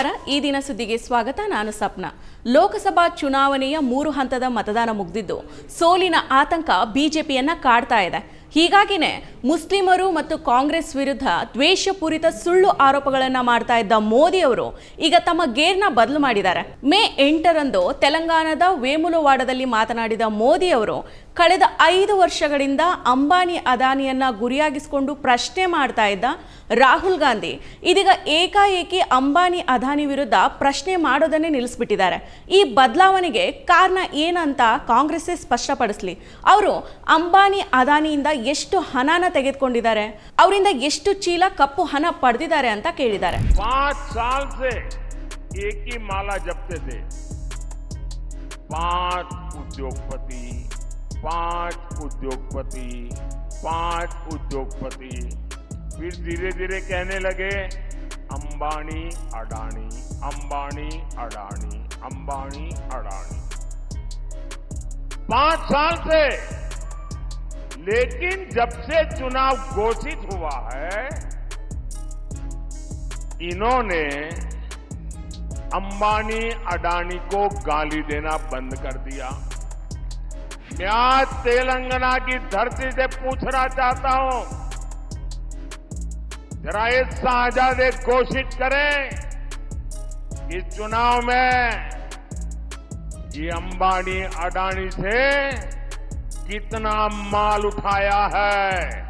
ನಮಸ್ಕಾರ. ಈ ದಿನ ಸುದ್ದಿಗೆ ಸ್ವಾಗತ. ನಾನು ಸಪ್ನ. ಲೋಕಸಭಾ ಚುನಾವಣೆಯ ಮೂರು ಹಂತದ ಮತದಾನ ಮುಗಿದಿದ್ದು, ಸೋಲಿನ ಆತಂಕ ಬಿಜೆಪಿಯನ್ನ ಕಾಡ್ತಾ ಇದೆ. ಹೀಗಾಗಿನೇ ಮುಸ್ಲಿಮರು ಮತ್ತು ಕಾಂಗ್ರೆಸ್ ವಿರುದ್ಧ ದ್ವೇಷಪೂರಿತ ಸುಳ್ಳು ಆರೋಪಗಳನ್ನ ಮಾಡ್ತಾ ಇದ್ದ ಮೋದಿ ಅವರು ಈಗ ತಮ್ಮ ಗೇರ್ನ ಬದಲು ಮಾಡಿದ್ದಾರೆ. ಮೇ ಎಂಟರಂದು ತೆಲಂಗಾಣದ ವೇಮುಲವಾಡದಲ್ಲಿ ಮಾತನಾಡಿದ ಮೋದಿ ಅವರು ಕಳೆದ ಐದು ವರ್ಷಗಳಿಂದ ಅಂಬಾನಿ ಅದಾನಿಯನ್ನ ಗುರಿಯಾಗಿಸಿಕೊಂಡು ಪ್ರಶ್ನೆ ಮಾಡ್ತಾ ಇದ್ದ ರಾಹುಲ್ ಗಾಂಧಿ. ಇದೀಗ ಏಕಾಏಕಿ ಅಂಬಾನಿ ಅದಾನಿ ವಿರುದ್ಧ ಪ್ರಶ್ನೆ ಮಾಡೋದನ್ನೇ ನಿಲ್ಲಿಸ್ಬಿಟ್ಟಿದ್ದಾರೆ. ಈ ಬದಲಾವಣೆಗೆ ಕಾರಣ ಏನಂತ ಕಾಂಗ್ರೆಸ್ಸೇ ಸ್ಪಷ್ಟಪಡಿಸ್ಲಿ. ಅವರು ಅಂಬಾನಿ ಅದಾನಿಯಿಂದ ಎಷ್ಟು ಹಣನ ತೆಗೆದುಕೊಂಡಿದ್ದಾರೆ? ಅವರಿಂದ ಎಷ್ಟು ಚೀಲ ಕಪ್ಪು ಹಣ ಪಡೆದಿದ್ದಾರೆ ಅಂತ ಕೇಳಿದ್ದಾರೆ. ಉದ್ಯೋಗಪತಿ पाँच उद्योगपति पाँच उद्योगपति। फिर धीरे धीरे कहने लगे, अंबानी, अडानी अंबानी अडानी अंबानी, अडानी। पाँच साल से, लेकिन जब से चुनाव घोषित हुआ है, इन्होंने अंबानी, अडानी को गाली देना बंद कर दिया। मैं आज तेलंगाना की धरती से पूछना चाहता हूं जरा ये शाहजादे घोषित करें इस चुनाव में ये अंबानी अडानी से कितना माल उठाया है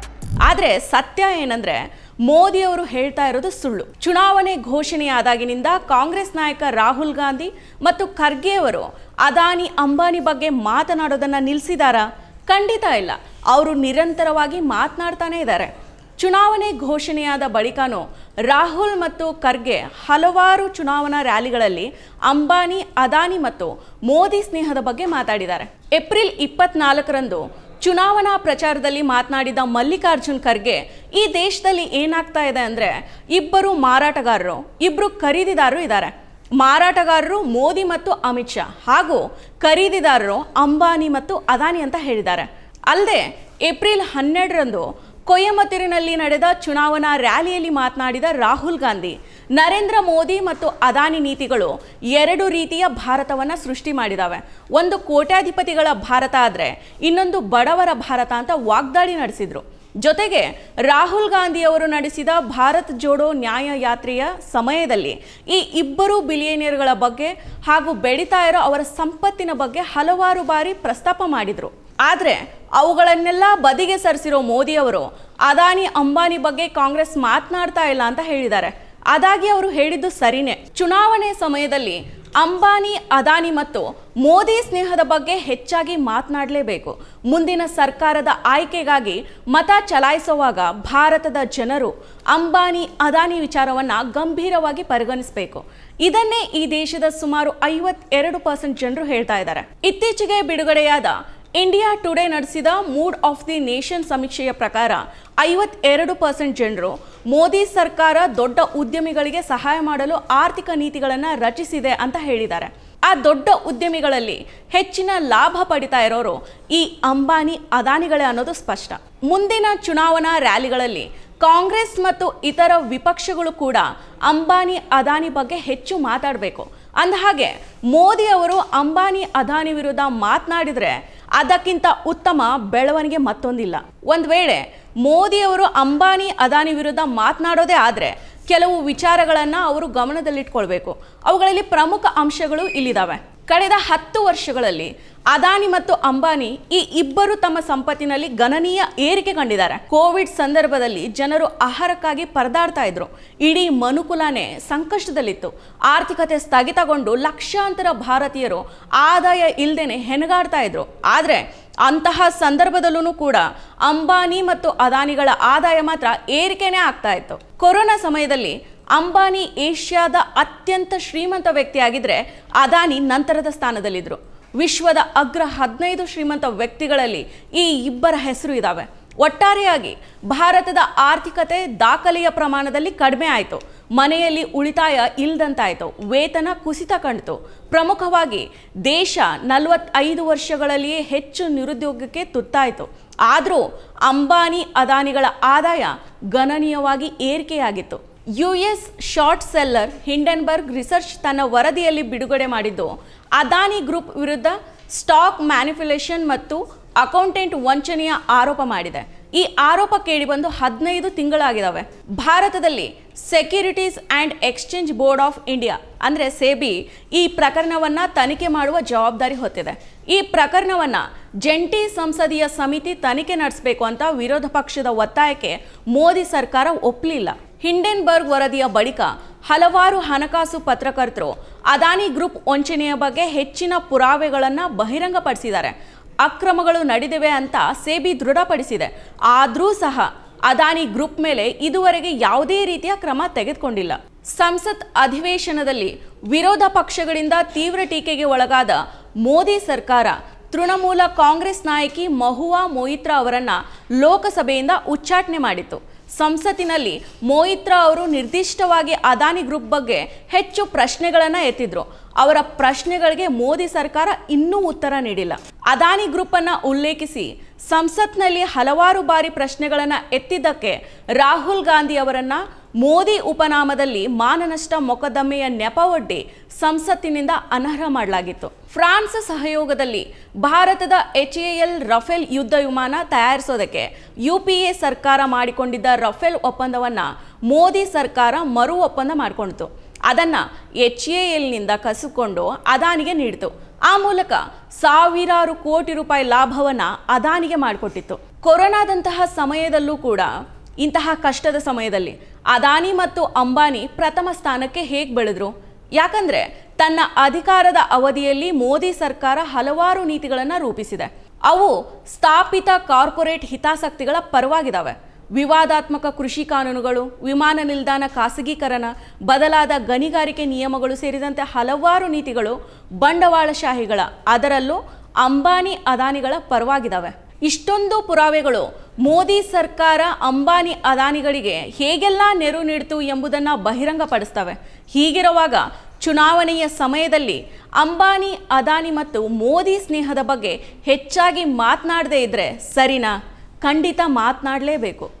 ಆದ್ರೆ ಸತ್ಯ ಏನಂದ್ರೆ ಮೋದಿ ಅವರು ಹೇಳ್ತಾ ಇರೋದು ಸುಳ್ಳು. ಚುನಾವಣೆ ಘೋಷಣೆಯಾದಾಗಿನಿಂದ ಕಾಂಗ್ರೆಸ್ ನಾಯಕ ರಾಹುಲ್ ಗಾಂಧಿ ಮತ್ತು ಖರ್ಗೆ ಅವರು ಅದಾನಿ ಅಂಬಾನಿ ಬಗ್ಗೆ ಮಾತನಾಡೋದನ್ನ ನಿಲ್ಲಿಸಿದಾರಾ ಖಂಡಿತ ಇಲ್ಲ. ಅವರು ನಿರಂತರವಾಗಿ ಮಾತನಾಡ್ತಾನೆ ಇದ್ದಾರೆ ಚುನಾವಣೆ ಘೋಷಣೆಯಾದ ಬಳಿಕನೂ ರಾಹುಲ್ ಮತ್ತು ಖರ್ಗೆ ಹಲವಾರು ಚುನಾವಣಾ ರ್ಯಾಲಿಗಳಲ್ಲಿ ಅಂಬಾನಿ, ಅದಾನಿ ಮತ್ತು ಮೋದಿ ಸ್ನೇಹದ ಬಗ್ಗೆ ಮಾತಾಡಿದ್ದಾರೆ. ಏಪ್ರಿಲ್ ಇಪ್ಪತ್ನಾಲ್ಕರಂದು ಚುನಾವಣಾ ಪ್ರಚಾರದಲ್ಲಿ ಮಾತನಾಡಿದ ಮಲ್ಲಿಕಾರ್ಜುನ್ ಖರ್ಗೆ, ಈ ದೇಶದಲ್ಲಿ ಏನಾಗ್ತಾ ಇದೆ ಅಂದರೆ ಇಬ್ಬರು ಮಾರಾಟಗಾರರು ಇಬ್ಬರು ಖರೀದಿದಾರರು ಇದ್ದಾರೆ. ಮಾರಾಟಗಾರರು ಮೋದಿ ಮತ್ತು ಅಮಿತ್ ಶಾ ಹಾಗೂ ಖರೀದಿದಾರರು ಅಂಬಾನಿ ಮತ್ತು ಅದಾನಿ ಅಂತ ಹೇಳಿದ್ದಾರೆ. ಅಲ್ಲದೆ ಏಪ್ರಿಲ್ ಹನ್ನೆರಡರಂದು ಕೊಯಮತ್ತೂರಿನಲ್ಲಿ ನಡೆದ ಚುನಾವಣಾ ರ್ಯಾಲಿಯಲ್ಲಿ ಮಾತನಾಡಿದ ರಾಹುಲ್ ಗಾಂಧಿ, ನರೇಂದ್ರ ಮೋದಿ ಮತ್ತು ಅದಾನಿ ನೀತಿಗಳು ಎರಡು ರೀತಿಯ ಭಾರತವನ್ನು ಸೃಷ್ಟಿ ಮಾಡಿದಾವೆ. ಒಂದು ಕೋಟ್ಯಾಧಿಪತಿಗಳ ಭಾರತ ಆದರೆ ಇನ್ನೊಂದು ಬಡವರ ಭಾರತ ಅಂತ ವಾಗ್ದಾಳಿ ನಡೆಸಿದರು. ಜೊತೆಗೆ ರಾಹುಲ್ ಗಾಂಧಿಯವರು ನಡೆಸಿದ ಭಾರತ್ ಜೋಡೋ ನ್ಯಾಯ ಯಾತ್ರೆಯ ಸಮಯದಲ್ಲಿ ಈ ಇಬ್ಬರು ಬಿಲಿಯನಿಯರ್ಗಳ ಬಗ್ಗೆ ಹಾಗೂ ಬೆಳೀತಾ ಇರೋ ಅವರ ಸಂಪತ್ತಿನ ಬಗ್ಗೆ ಹಲವಾರು ಬಾರಿ ಪ್ರಸ್ತಾಪ ಮಾಡಿದ್ರು. ಆದರೆ ಅವುಗಳನ್ನೆಲ್ಲ ಬದಿಗೆ ಸರಿಸಿರೋ ಮೋದಿ ಅವರು, ಅದಾನಿ ಅಂಬಾನಿ ಬಗ್ಗೆ ಕಾಂಗ್ರೆಸ್ ಮಾತನಾಡ್ತಾ ಇಲ್ಲ ಅಂತ ಹೇಳಿದ್ದಾರೆ. ಅದಾಗಿ ಅವರು ಹೇಳಿದ್ದು ಸರಿನೇ. ಚುನಾವಣೆ ಸಮಯದಲ್ಲಿ ಅಂಬಾನಿ, ಅದಾನಿ ಮತ್ತು ಮೋದಿ ಸ್ನೇಹದ ಬಗ್ಗೆ ಹೆಚ್ಚಾಗಿ ಮಾತನಾಡಲೇಬೇಕು. ಮುಂದಿನ ಸರ್ಕಾರದ ಆಯ್ಕೆಗಾಗಿ ಮತ ಚಲಾಯಿಸುವಾಗ ಭಾರತದ ಜನರು ಅಂಬಾನಿ, ಅದಾನಿ ವಿಚಾರವನ್ನು ಗಂಭೀರವಾಗಿ ಪರಿಗಣಿಸಬೇಕು. ಇದನ್ನೇ ಈ ದೇಶದ ಸುಮಾರು ಐವತ್ತೆರಡು ಪರ್ಸೆಂಟ್ ಜನರು ಹೇಳ್ತಾ ಇದ್ದಾರೆ. ಇತ್ತೀಚೆಗೆ ಬಿಡುಗಡೆಯಾದ ಇಂಡಿಯಾ ಟುಡೇ ನಡೆಸಿದ ಮೂಡ್ ಆಫ್ ದಿ ನೇಷನ್ ಸಮೀಕ್ಷೆಯ ಪ್ರಕಾರ ಐವತ್ತೆರಡು ಪರ್ಸೆಂಟ್ ಜನರು ಮೋದಿ ಸರ್ಕಾರ ದೊಡ್ಡ ಉದ್ಯಮಿಗಳಿಗೆ ಸಹಾಯ ಮಾಡಲು ಆರ್ಥಿಕ ನೀತಿಗಳನ್ನು ರಚಿಸಿದೆ ಅಂತ ಹೇಳಿದ್ದಾರೆ. ಆ ದೊಡ್ಡ ಉದ್ಯಮಿಗಳಲ್ಲಿ ಹೆಚ್ಚಿನ ಲಾಭ ಪಡಿತಾ ಇರೋರು ಈ ಅಂಬಾನಿ, ಅದಾನಿಗಳೇ ಅನ್ನೋದು ಸ್ಪಷ್ಟ. ಮುಂದಿನ ಚುನಾವಣಾ ರ್ಯಾಲಿಗಳಲ್ಲಿ ಕಾಂಗ್ರೆಸ್ ಮತ್ತು ಇತರ ವಿಪಕ್ಷಗಳು ಕೂಡ ಅಂಬಾನಿ, ಅದಾನಿ ಬಗ್ಗೆ ಹೆಚ್ಚು ಮಾತಾಡಬೇಕು. ಅಂದಹಾಗೆ ಮೋದಿ ಅವರು ಅಂಬಾನಿ, ಅದಾನಿ ವಿರುದ್ಧ ಮಾತನಾಡಿದ್ರೆ ಅದಕ್ಕಿಂತ ಉತ್ತಮ ಬೆಳವಣಿಗೆ ಮತ್ತೊಂದಿಲ್ಲ. ಒಂದು ವೇಳೆ ಮೋದಿಯವರು ಅಂಬಾನಿ, ಅದಾನಿ ವಿರುದ್ಧ ಮಾತನಾಡೋದೇ ಆದರೆ ಕೆಲವು ವಿಚಾರಗಳನ್ನು ಅವರು ಗಮನದಲ್ಲಿಟ್ಕೊಳ್ಬೇಕು. ಅವುಗಳಲ್ಲಿ ಪ್ರಮುಖ ಅಂಶಗಳು ಇಲ್ಲಿದ್ದಾವೆ ಕಳೆದ ಹತ್ತು ವರ್ಷಗಳಲ್ಲಿ ಅದಾನಿ ಮತ್ತು ಅಂಬಾನಿ ಈ ಇಬ್ಬರು ತಮ್ಮ ಸಂಪತ್ತಿನಲ್ಲಿ ಗಣನೀಯ ಏರಿಕೆ ಕಂಡಿದ್ದಾರೆ. ಕೋವಿಡ್ ಸಂದರ್ಭದಲ್ಲಿ ಜನರು ಆಹಾರಕ್ಕಾಗಿ ಪರದಾಡ್ತಾ ಇದ್ರು. ಇಡೀ ಮನುಕುಲನೇ ಸಂಕಷ್ಟದಲ್ಲಿತ್ತು. ಆರ್ಥಿಕತೆ ಸ್ಥಗಿತಗೊಂಡು ಲಕ್ಷಾಂತರ ಭಾರತೀಯರು ಆದಾಯ ಇಲ್ಲದೇನೆ ಹೆಣಗಾಡ್ತಾ ಇದ್ರು. ಆದರೆ ಅಂತಹ ಸಂದರ್ಭದಲ್ಲೂ ಕೂಡ ಅಂಬಾನಿ ಮತ್ತು ಅದಾನಿಗಳ ಆದಾಯ ಮಾತ್ರ ಏರಿಕೆನೇ ಆಗ್ತಾ ಇತ್ತು. ಕೊರೋನಾ ಸಮಯದಲ್ಲಿ ಅಂಬಾನಿ ಏಷ್ಯಾದ ಅತ್ಯಂತ ಶ್ರೀಮಂತ ವ್ಯಕ್ತಿಯಾಗಿದ್ದರೆ ಅದಾನಿ ನಂತರದ ಸ್ಥಾನದಲ್ಲಿದ್ದರು ವಿಶ್ವದ ಅಗ್ರ ಹದಿನೈದು ಶ್ರೀಮಂತ ವ್ಯಕ್ತಿಗಳಲ್ಲಿ ಈ ಇಬ್ಬರ ಹೆಸರು ಇದ್ದಾವೆ ಒಟ್ಟಾರೆಯಾಗಿ ಭಾರತದ ಆರ್ಥಿಕತೆ ದಾಖಲೆಯ ಪ್ರಮಾಣದಲ್ಲಿ ಕಡಿಮೆ ಆಯಿತು. ಮನೆಯಲ್ಲಿ ಉಳಿತಾಯ ಇಲ್ಲದಂತಾಯಿತು ವೇತನ ಕುಸಿತ ಕಂಡಿತು. ಪ್ರಮುಖವಾಗಿ ದೇಶ ನಲವತ್ತೈದು ವರ್ಷಗಳಲ್ಲಿಯೇ ಹೆಚ್ಚು ನಿರುದ್ಯೋಗಕ್ಕೆ ತುತ್ತಾಯಿತು. ಆದರೂ ಅಂಬಾನಿ ಅದಾನಿಗಳ ಆದಾಯ ಗಣನೀಯವಾಗಿ ಏರಿಕೆಯಾಗಿತ್ತು. US short seller Hindenburg research ತನ್ನ ವರದಿಯಲ್ಲಿ ಬಿಡುಗಡೆ ಮಾಡಿದ್ದು. ಅದಾನಿ ಗ್ರೂಪ್ ವಿರುದ್ಧ ಸ್ಟಾಕ್ ಮ್ಯಾನಿಫ್ಯುಲೇಷನ್ ಮತ್ತು ಅಕೌಂಟೆಂಟ್ ವಂಚನೆಯ ಆರೋಪ ಮಾಡಿದೆ. ಈ ಆರೋಪ ಕೇಳಿಬಂದು ಹದಿನೈದು ತಿಂಗಳಾಗಿದ್ದಾವೆ ಭಾರತದಲ್ಲಿ securities and exchange board of India ಅಂದರೆ ಸೆಬಿ, ಈ ಪ್ರಕರಣವನ್ನು ತನಿಖೆ ಮಾಡುವ ಜವಾಬ್ದಾರಿ ಹೊತ್ತಿದೆ. ಈ ಪ್ರಕರಣವನ್ನು ಜಂಟಿ ಸಂಸದೀಯ ಸಮಿತಿ ತನಿಖೆ ನಡೆಸಬೇಕು ಅಂತ ವಿರೋಧ ಪಕ್ಷದ ಒತ್ತಾಯಕ್ಕೆ ಮೋದಿ ಸರ್ಕಾರ ಒಪ್ಪಲಿಲ್ಲ ಹಿಂಡೆನ್ಬರ್ಗ್ ವರದಿಯ ಬಳಿಕ ಹಲವಾರು ಹಣಕಾಸು ಪತ್ರಕರ್ತರು, ಅದಾನಿ ಗ್ರೂಪ್ ವಂಚನೆಯ ಬಗ್ಗೆ ಹೆಚ್ಚಿನ ಪುರಾವೆಗಳನ್ನು ಬಹಿರಂಗಪಡಿಸಿದ್ದಾರೆ. ಅಕ್ರಮಗಳು ನಡೆದಿವೆ ಅಂತ ಸೇಬಿ ದೃಢಪಡಿಸಿದೆ. ಆದರೂ ಸಹ ಅದಾನಿ ಗ್ರೂಪ್ ಮೇಲೆ ಇದುವರೆಗೆ ಯಾವುದೇ ರೀತಿಯ ಕ್ರಮ ತೆಗೆದುಕೊಂಡಿಲ್ಲ. ಸಂಸತ್ ಅಧಿವೇಶನದಲ್ಲಿ ವಿರೋಧ ಪಕ್ಷಗಳಿಂದ ತೀವ್ರ ಟೀಕೆಗೆ ಒಳಗಾದ ಮೋದಿ ಸರ್ಕಾರ, ತೃಣಮೂಲ ಕಾಂಗ್ರೆಸ್ ನಾಯಕಿ ಮಹುವಾ ಮೊಯಿತ್ರಾ ಅವರನ್ನು ಲೋಕಸಭೆಯಿಂದ ಉಚ್ಚಾಟನೆ ಮಾಡಿತ್ತು. ಸಂಸತ್ತಿನಲ್ಲಿ ಮೋಹಿತ್ರಾ ಅವರು ನಿರ್ದಿಷ್ಟವಾಗಿ ಅದಾನಿ ಗ್ರೂಪ್ ಬಗ್ಗೆ ಹೆಚ್ಚು ಪ್ರಶ್ನೆಗಳನ್ನು ಎತ್ತಿದ್ರು. ಅವರ ಪ್ರಶ್ನೆಗಳಿಗೆ ಮೋದಿ ಸರ್ಕಾರ ಇನ್ನೂ ಉತ್ತರ ನೀಡಿಲ್ಲ. ಅದಾನಿ ಗ್ರೂಪನ್ನು ಉಲ್ಲೇಖಿಸಿ ಸಂಸತ್ನಲ್ಲಿ ಹಲವಾರು ಬಾರಿ ಪ್ರಶ್ನೆಗಳನ್ನು ಎತ್ತಿದ್ದಕ್ಕೆ ರಾಹುಲ್ ಗಾಂಧಿ ಅವರನ್ನು ಮೋದಿ ಉಪನಾಮದಲ್ಲಿ ಮಾನನಷ್ಟ ಮೊಕದ್ದಮೆಯ ನೆಪವೊಡ್ಡಿ ಸಂಸತ್ತಿನಿಂದ ಅನರ್ಹ ಮಾಡಲಾಗಿತ್ತು. ಫ್ರಾನ್ಸ್ ಸಹಯೋಗದಲ್ಲಿ ಭಾರತದ ಎಚ್ಎಎಲ್ ರಫೇಲ್ ಯುದ್ಧ ವಿಮಾನ ತಯಾರಿಸೋದಕ್ಕೆ ಯುಪಿಎ ಸರ್ಕಾರ ಮಾಡಿಕೊಂಡಿದ್ದ ರಫೇಲ್ ಒಪ್ಪಂದವನ್ನು ಮೋದಿ ಸರ್ಕಾರ ಮರು ಒಪ್ಪಂದ ಮಾಡಿಕೊಂಡಿತು. ಅದನ್ನು ಎಚ್ ಎ ಎಲ್ನಿಂದ ಕಸಿಕೊಂಡು ಅದಾನಿಗೆ ನೀಡಿತು. ಆ ಮೂಲಕ ಸಾವಿರಾರು ಕೋಟಿ ರೂಪಾಯಿ ಲಾಭವನ್ನು ಅದಾನಿಗೆ ಮಾಡಿಕೊಟ್ಟಿತ್ತು. ಕೊರೋನಾದಂತಹ ಸಮಯದಲ್ಲೂ ಕೂಡ, ಇಂತಹ ಕಷ್ಟದ ಸಮಯದಲ್ಲಿ ಅದಾನಿ ಮತ್ತು ಅಂಬಾನಿ ಪ್ರಥಮ ಸ್ಥಾನಕ್ಕೆ ಹೇಗೆ ಬೆಳೆದ್ರು? ಯಾಕಂದ್ರೆ ತನ್ನ ಅಧಿಕಾರದ ಅವಧಿಯಲ್ಲಿ ಮೋದಿ ಸರ್ಕಾರ ಹಲವಾರು ನೀತಿಗಳನ್ನು ರೂಪಿಸಿದೆ. ಅವು ಸ್ಥಾಪಿತ ಕಾರ್ಪೊರೇಟ್ ಹಿತಾಸಕ್ತಿಗಳ ಪರವಾಗಿದ್ದಾವೆ ವಿವಾದಾತ್ಮಕ ಕೃಷಿ ಕಾನೂನುಗಳು, ವಿಮಾನ ನಿಲ್ದಾಣ ಖಾಸಗೀಕರಣ, ಬದಲಾದ ಗಣಿಗಾರಿಕೆ ನಿಯಮಗಳು ಸೇರಿದಂತೆ ಹಲವಾರು ನೀತಿಗಳು ಬಂಡವಾಳಶಾಹಿಗಳ ಅದರಲ್ಲೂ ಅಂಬಾನಿ ಅದಾನಿಗಳ ಪರವಾಗಿದ್ದಾವೆ ಇಷ್ಟೊಂದು ಪುರಾವೆಗಳು ಮೋದಿ ಸರ್ಕಾರ ಅಂಬಾನಿ ಅದಾನಿಗಳಿಗೆ ಹೇಗೆಲ್ಲ ನೆರವು ನೀಡಿತು ಎಂಬುದನ್ನು ಬಹಿರಂಗಪಡಿಸ್ತವೆ. ಹೀಗಿರುವಾಗ ಚುನಾವಣೆಯ ಸಮಯದಲ್ಲಿ ಅಂಬಾನಿ ಅದಾನಿ ಮತ್ತು ಮೋದಿ ಸ್ನೇಹದ ಬಗ್ಗೆ ಹೆಚ್ಚಾಗಿ ಮಾತನಾಡದೇ ಇದ್ದರೆ ಸರಿನಾ? ಖಂಡಿತ ಮಾತನಾಡಲೇಬೇಕು.